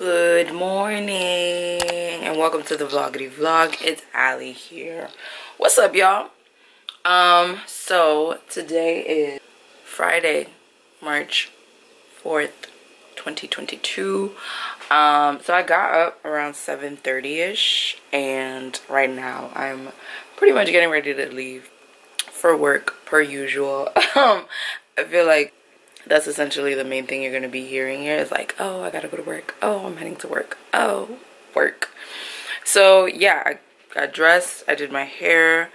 Good morning and welcome to the vloggity vlog. It's Ali here. What's up y'all? Um, so today is Friday, March 4th, 2022. Um, so I got up around 7.30ish and right now I'm pretty much getting ready to leave for work per usual. um, I feel like that's essentially the main thing you're going to be hearing here is like, oh, I got to go to work. Oh, I'm heading to work. Oh, work. So yeah, I got dressed. I did my hair,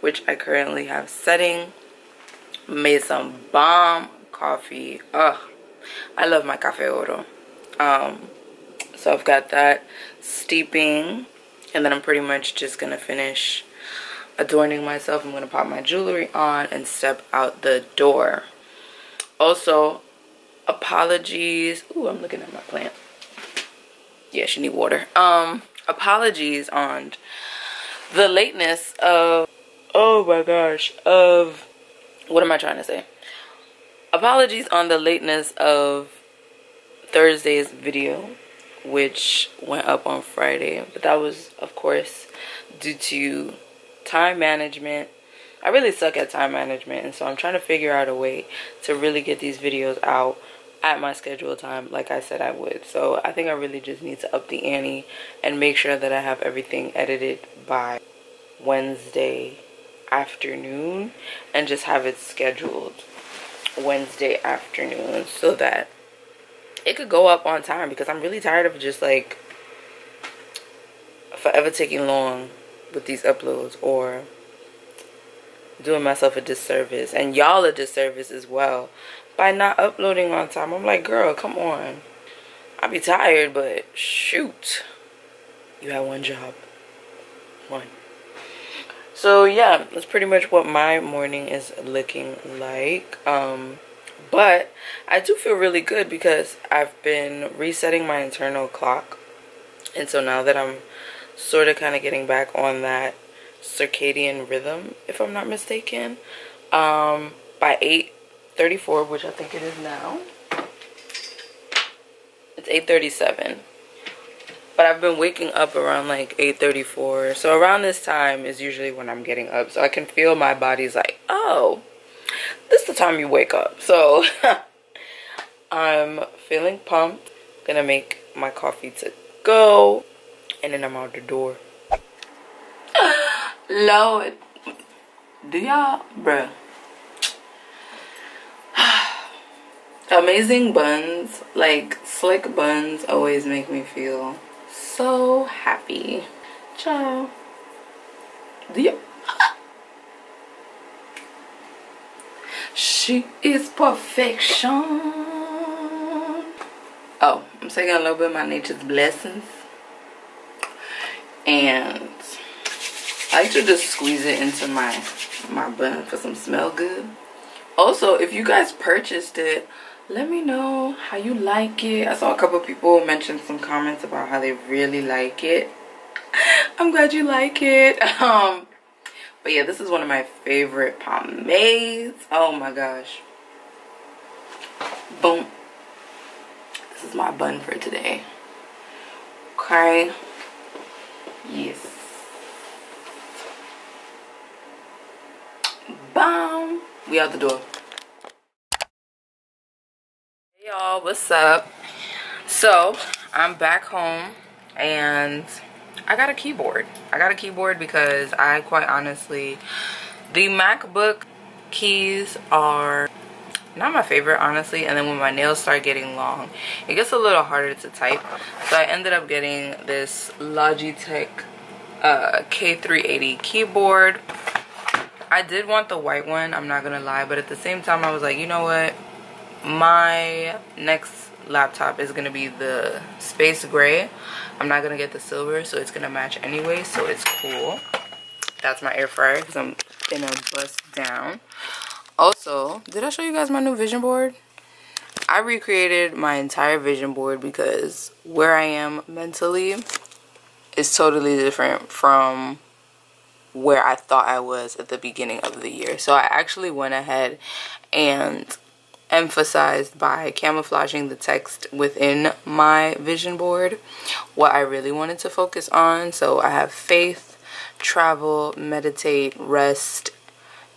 which I currently have setting. Made some bomb coffee. Ugh, I love my cafe oro. Um, so I've got that steeping. And then I'm pretty much just going to finish adorning myself. I'm going to pop my jewelry on and step out the door also apologies. Ooh, i'm looking at my plant. Yeah she need water. Um apologies on the lateness of oh my gosh of what am i trying to say? Apologies on the lateness of thursday's video which went up on friday. But that was of course due to time management I really suck at time management and so I'm trying to figure out a way to really get these videos out at my scheduled time like I said I would. So I think I really just need to up the ante and make sure that I have everything edited by Wednesday afternoon and just have it scheduled Wednesday afternoon so that it could go up on time because I'm really tired of just like forever taking long with these uploads or doing myself a disservice and y'all a disservice as well by not uploading on time. I'm like, girl, come on. I'll be tired, but shoot. You have one job. One. So yeah, that's pretty much what my morning is looking like. Um, but I do feel really good because I've been resetting my internal clock. And so now that I'm sort of kind of getting back on that circadian rhythm, if I'm not mistaken, um, by 8.34, which I think it is now. It's 8.37. But I've been waking up around like 8.34. So around this time is usually when I'm getting up. So I can feel my body's like, oh, this is the time you wake up. So I'm feeling pumped. Gonna make my coffee to go. And then I'm out the door. Lord. Do y'all, bruh. Amazing buns, like slick buns always make me feel so happy. Ciao. Do you She is perfection. Oh, I'm taking a little bit of my nature's blessings. And I like to just squeeze it into my my bun for some smell good. Also, if you guys purchased it, let me know how you like it. I saw a couple people mention some comments about how they really like it. I'm glad you like it. Um, but yeah, this is one of my favorite pomades. Oh my gosh. Boom. This is my bun for today. Okay. Yes. We out the door. Hey y'all, what's up? So, I'm back home and I got a keyboard. I got a keyboard because I quite honestly, the MacBook keys are not my favorite honestly and then when my nails start getting long it gets a little harder to type so I ended up getting this Logitech uh, K380 keyboard I did want the white one, I'm not gonna lie, but at the same time I was like, you know what? My next laptop is gonna be the space gray. I'm not gonna get the silver, so it's gonna match anyway, so it's cool. That's my air fryer because I'm gonna bust down. Also, did I show you guys my new vision board? I recreated my entire vision board because where I am mentally is totally different from where I thought I was at the beginning of the year. So I actually went ahead and emphasized by camouflaging the text within my vision board what I really wanted to focus on. So I have faith, travel, meditate, rest,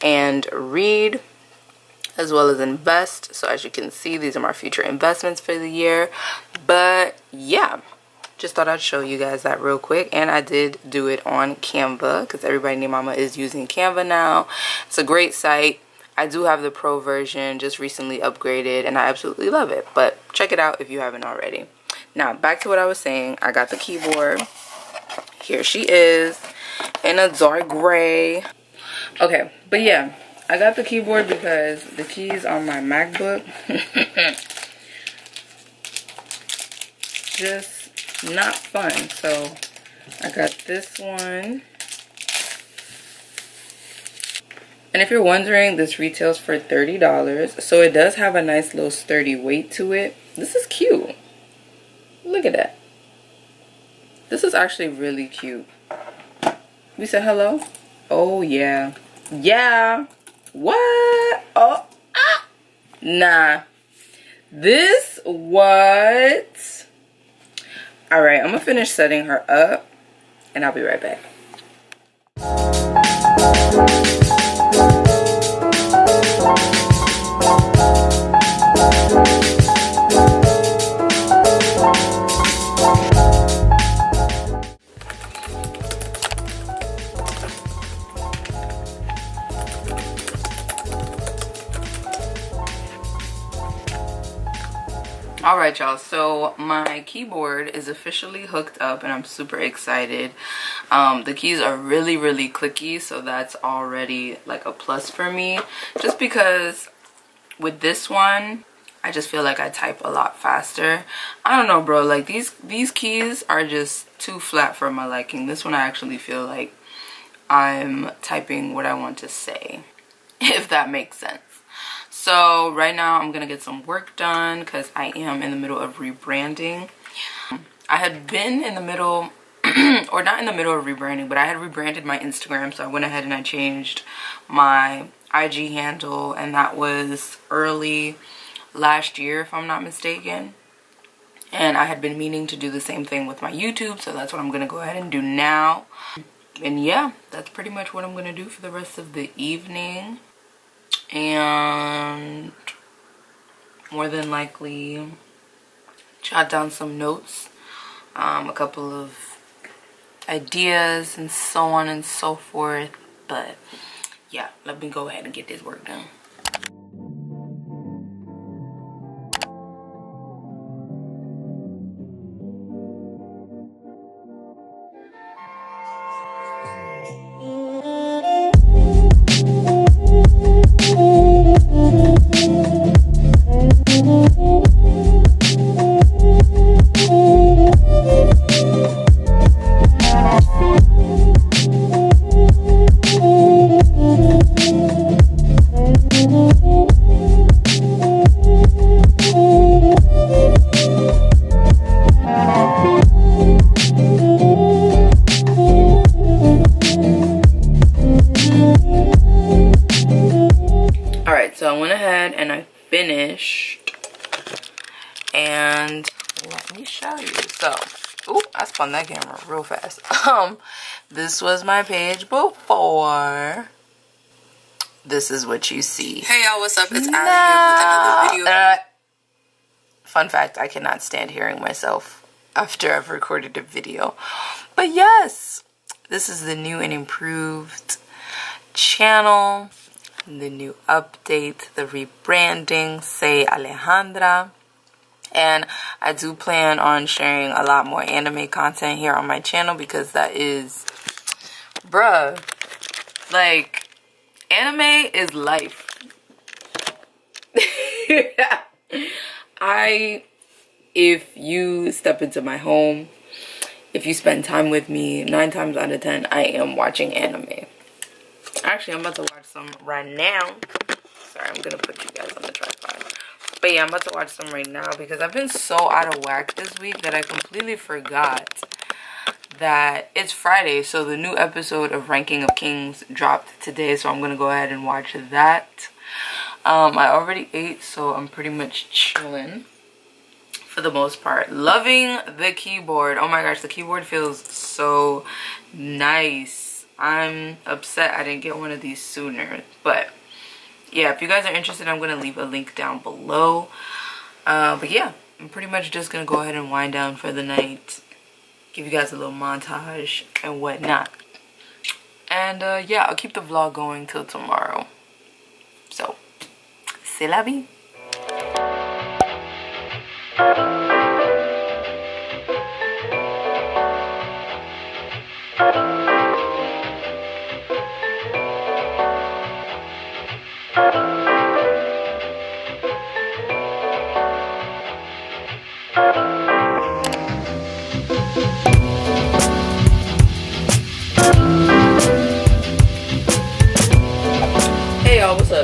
and read as well as invest. So as you can see, these are my future investments for the year. But yeah, just thought I'd show you guys that real quick. And I did do it on Canva because everybody named Mama is using Canva now. It's a great site. I do have the pro version, just recently upgraded, and I absolutely love it. But check it out if you haven't already. Now, back to what I was saying. I got the keyboard. Here she is in a dark gray. Okay, but yeah, I got the keyboard because the keys on my MacBook just not fun. So I got this one. And if you're wondering, this retails for $30. So it does have a nice little sturdy weight to it. This is cute. Look at that. This is actually really cute. We said hello? Oh, yeah. Yeah. What? Oh, ah. Nah. This what? All right, I'm gonna finish setting her up and I'll be right back. All right y'all. So my keyboard is officially hooked up and i'm super excited. Um, the keys are really really clicky so that's already like a plus for me. Just because with this one i just feel like i type a lot faster. I don't know bro. Like these these keys are just too flat for my liking. This one i actually feel like i'm typing what i want to say if that makes sense so right now I'm gonna get some work done because I am in the middle of rebranding. I had been in the middle or not in the middle of rebranding, but I had rebranded my Instagram. So I went ahead and I changed my IG handle and that was early last year if I'm not mistaken. And I had been meaning to do the same thing with my YouTube. So that's what I'm going to go ahead and do now. And yeah, that's pretty much what I'm going to do for the rest of the evening and more than likely jot down some notes, um, a couple of ideas and so on and so forth. But yeah, let me go ahead and get this work done. On that camera real fast. Um, this was my page before. This is what you see. Hey y'all, what's up? It's no. Allie here with another video. Uh, fun fact, I cannot stand hearing myself after I've recorded a video. But yes, this is the new and improved channel, the new update, the rebranding, say Alejandra. And I do plan on sharing a lot more anime content here on my channel because that is bruh like anime is life. I if you step into my home if you spend time with me nine times out of ten I am watching anime. Actually I'm about to watch some right now sorry I'm gonna put you guys on the tripod but yeah, I'm about to watch some right now because I've been so out of whack this week that I completely forgot that it's Friday. So the new episode of Ranking of Kings dropped today. So I'm going to go ahead and watch that. Um, I already ate, so I'm pretty much chilling for the most part. Loving the keyboard. Oh my gosh, the keyboard feels so nice. I'm upset I didn't get one of these sooner, but yeah, if you guys are interested, I'm going to leave a link down below. Uh, but yeah, I'm pretty much just going to go ahead and wind down for the night. Give you guys a little montage and whatnot. And uh, yeah, I'll keep the vlog going till tomorrow. So, c'est la vie.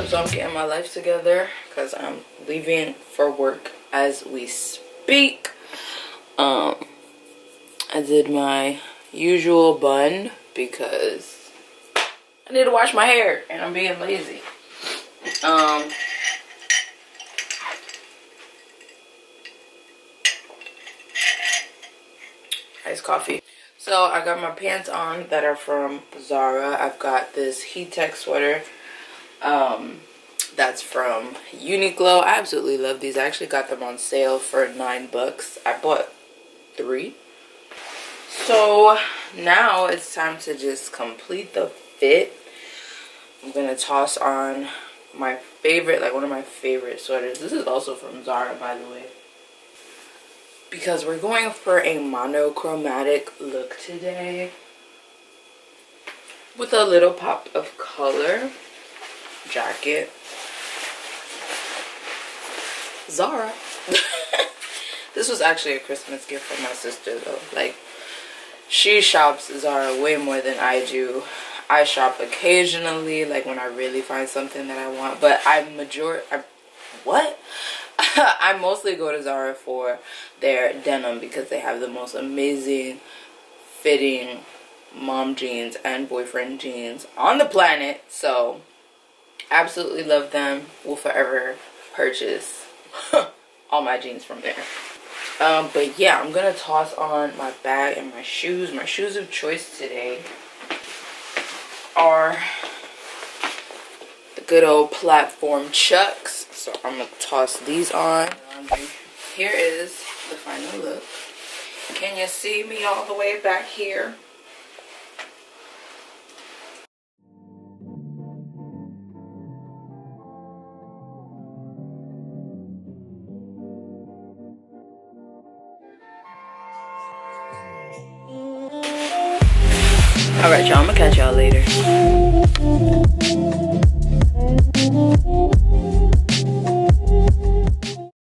So I'm getting my life together because I'm leaving for work as we speak. Um, I did my usual bun because I need to wash my hair and I'm being lazy. Um, iced coffee. So I got my pants on that are from Zara. I've got this heat tech sweater um, that's from Uniqlo. I absolutely love these. I actually got them on sale for nine bucks. I bought three. So now it's time to just complete the fit. I'm gonna toss on my favorite, like one of my favorite sweaters. This is also from Zara, by the way. Because we're going for a monochromatic look today. With a little pop of color jacket. Zara. this was actually a Christmas gift from my sister though. Like, she shops Zara way more than I do. I shop occasionally, like when I really find something that I want. But I major, I, what? I mostly go to Zara for their denim because they have the most amazing fitting mom jeans and boyfriend jeans on the planet. So absolutely love them. Will forever purchase all my jeans from there. Um, but yeah i'm gonna toss on my bag and my shoes. My shoes of choice today are the good old platform chucks. So i'm gonna toss these on. Here is the final look. Can you see me all the way back here Y'all. I'm gonna catch y'all later.